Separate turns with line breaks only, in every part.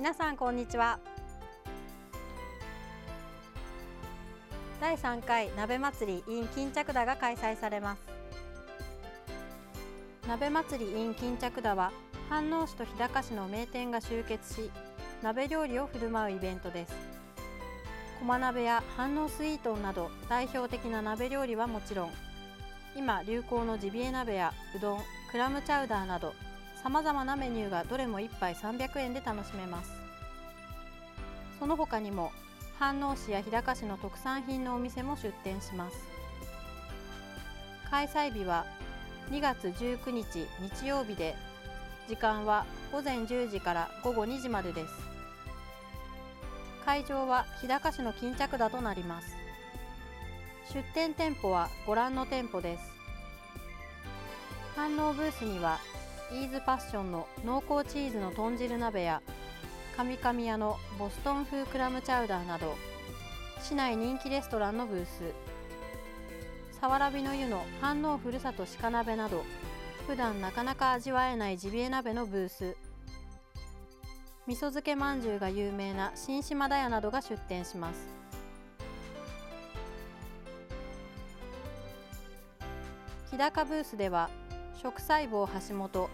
皆さんこんにちは。第3回鍋祭り in 巾着田が開催されます。鍋祭り in 巾着田は飯能市と日高市の名店が集結し鍋料理を振る舞うイベントです。駒鍋や飯能スイートンなど代表的な鍋料理はもちろん今流行のジビエ鍋やうどんクラムチャウダーなどさまざまなメニューがどれも1杯300円で楽しめます。その他にも飯能市や日高市の特産品のお店も出店します。開催日は2月19日日曜日で時間は午前10時から午後2時までです。会場は日高市の巾着田となります。出店店舗はご覧の店舗です。反応ブースにはイーズパッションの濃厚チーズの豚汁鍋や神々屋のボストン風クラムチャウダーなど市内人気レストランのブース。さわらびの湯の反応ふるさと鹿鍋など普段なかなか味わえないジビエ鍋のブース。味噌漬けまんじゅうが有名な新島田屋などが出店します。日高ブースでは食細胞橋本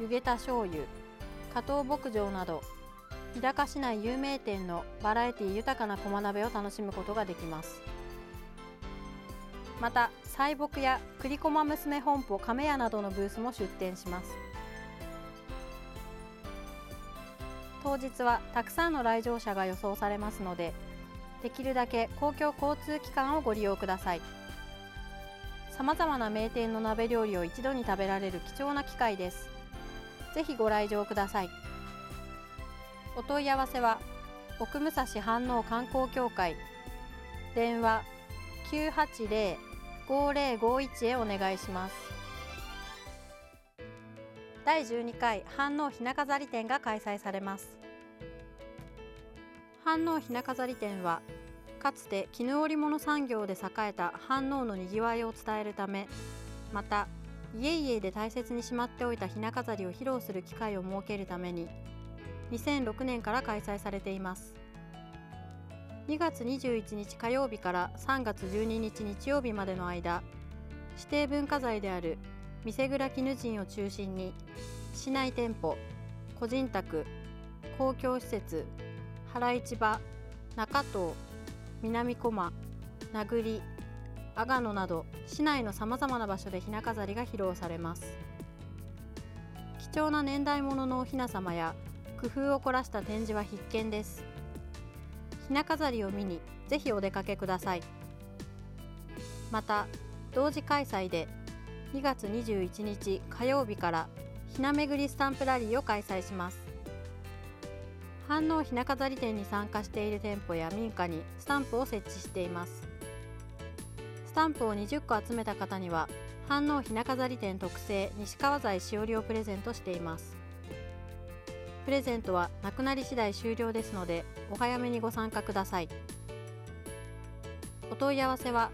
湯げた醤油加藤牧場など日高市内有名店のバラエティ豊かな駒鍋を楽しむことができます。また菜木や栗駒娘本舗亀屋などのブースも出店します。当日はたくさんの来場者が予想されますのでできるだけ公共交通機関をご利用ください。さまざまな名店の鍋料理を一度に食べられる貴重な機会です。ぜひご来場ください。お問い合わせは奥武蔵飯能観光協会。電話980-5051へお願いします。第12回飯能ひな飾り展が開催されます。飯能ひな飾り展はかつて絹織物産業で栄えた飯能のにぎわいを伝えるためまた家々で大切にしまっておいたひな飾りを披露する機会を設けるために2006年から開催されています。2月21日火曜日から3月12日日曜日までの間指定文化財である店蔵絹人を中心に市内店舗個人宅公共施設原市場中東南駒名栗阿賀野など市内のさまざまな場所でひな飾りが披露されます。貴重な年代物のおひな様や工夫を凝らした展示は必見です。ひな飾りを見にぜひお出かけください。また同時開催で2月21日火曜日からひなめぐりスタンプラリーを開催します。飯能ひな飾り店に参加している店舗や民家にスタンプを設置しています。スタンプを20個集めた方には飯能ひな飾り店特製西川材しおりをプレゼントしています。プレゼントはなくなり次第終了ですのでお早めにご参加ください。お問い合わせは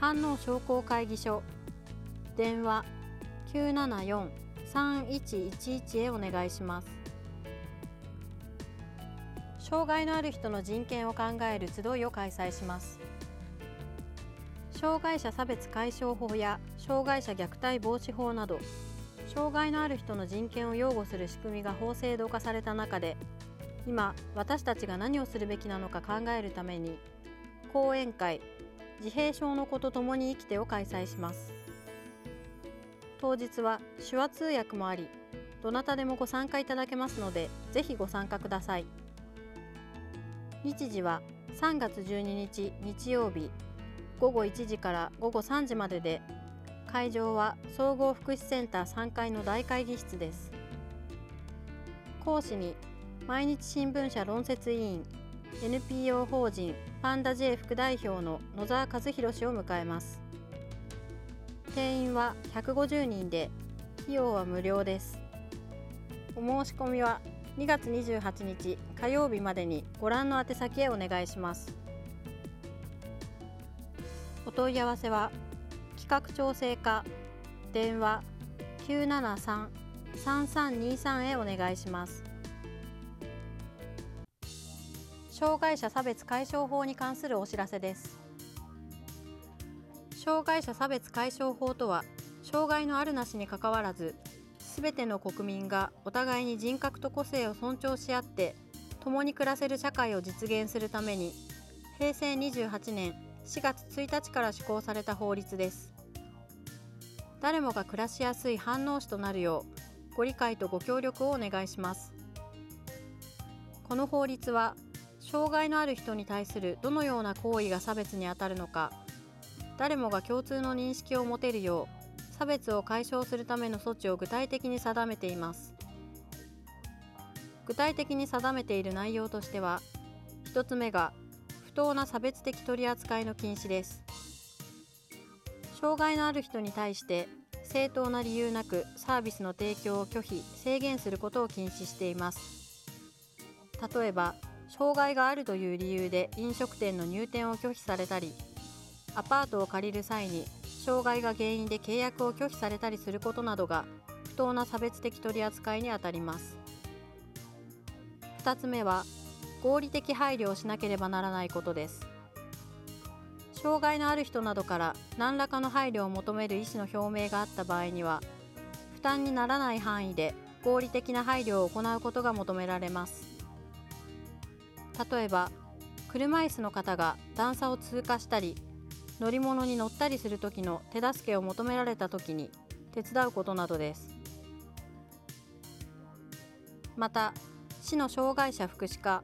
飯能商工会議所電話974-3111へお願いします。障害のある人の人権を考える集いを開催します。障害者差別解消法や障害者虐待防止法など障害のある人の人権を擁護する仕組みが法制度化された中で今私たちが何をするべきなのか考えるために講演会自閉症の子と共に生きてを開催します。当日は手話通訳もありどなたでもご参加いただけますのでぜひご参加ください。日時は3月12日日曜日午後1時から午後3時までで会場は総合福祉センター3階の大会議室です。講師に毎日新聞社論説委員 NPO 法人パンダ J 副代表の野沢和弘氏を迎えます。定員は150人で費用は無料です。お申し込みは2月28日火曜日までにご覧の宛先へお願いします。お問い合わせは企画調整課電話973-3323へお願いします。障害者差別解消法に関するお知らせです。障害者差別解消法とは障害のあるなしにかかわらずすべての国民がお互いに人格と個性を尊重し合って共に暮らせる社会を実現するために平成28年4月1日から施行された法律です。誰もが暮らしやすい反応詞となるようご理解とご協力をお願いします。この法律は障害のある人に対するどのような行為が差別にあたるのか誰もが共通の認識を持てるよう差別を解消するための措置を具体的に定めています。具体的に定めている内容としては1つ目が不当な差別的取り扱いの禁止です。障害のある人に対して正当な理由なくサービスの提供を拒否制限することを禁止しています。例えば障害があるという理由で飲食店の入店を拒否されたりアパートを借りる際に障害が原因で契約を拒否されたりすることなどが不当な差別的取り扱いにあたります。2つ目は合理的配慮をしなければならないことです。障害のある人などから何らかの配慮を求める意思の表明があった場合には負担にならない範囲で合理的な配慮を行うことが求められます。例えば車椅子の方が段差を通過したり乗り物に乗ったりする時の手助けを求められた時に手伝うことなどです。また市の障害者福祉課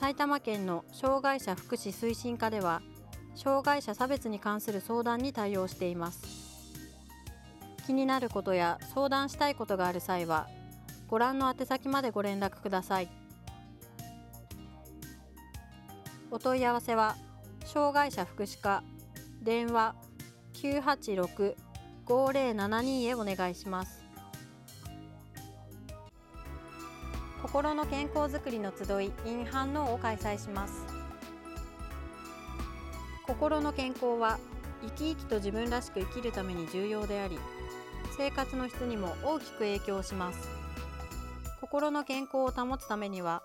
埼玉県の障害者福祉推進課では障害者差別に関する相談に対応しています。気になることや相談したいことがある際はご覧の宛先までご連絡ください。お問い合わせは障害者福祉課電話986-5072へお願いします。心の健康づくりの集い in 反応を開催します。心の健康は生き生きと自分らしく生きるために重要であり生活の質にも大きく影響します。心の健康を保つためには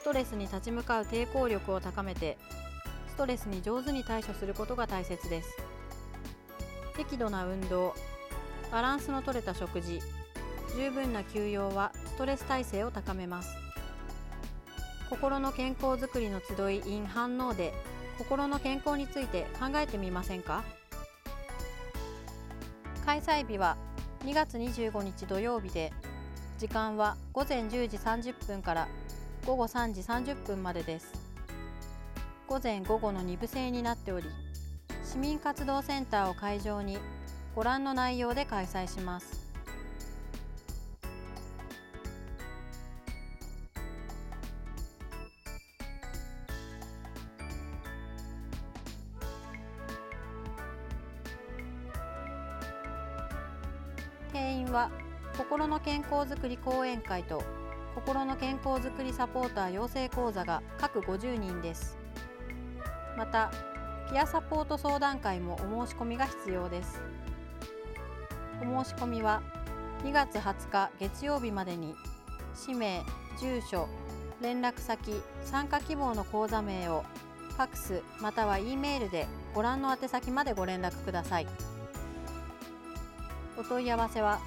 ストレスに立ち向かう抵抗力を高めてトレスに上手に対処することが大切です。適度な運動バランスのとれた食事十分な休養はストレス耐性を高めます。心の健康づくりの集い in 反応で心の健康について考えてみませんか？開催日は2月25日土曜日で時間は午前10時30分から午後3時30分までです。午前午後の2部制になっており市民活動センターを会場にご覧の内容で開催します。定員は心の健康づくり講演会と心の健康づくりサポーター養成講座が各50人です。またピアサポート相談会もお申し込みが必要です。お申し込みは2月20日月曜日までに氏名住所連絡先参加希望の講座名をファクスまたは E メールでご覧の宛先までご連絡ください。お問い合わせは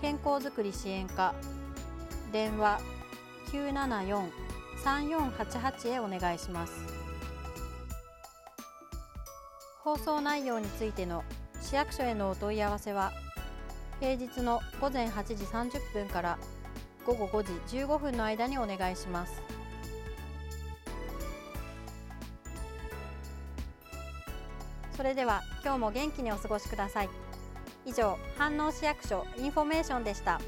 健康づくり支援課電話974-3488へお願いします。放送内容についての市役所へのお問い合わせは平日の午前8時30分から午後5時15分の間にお願いしますそれでは今日も元気にお過ごしください以上飯能市役所インフォメーションでした。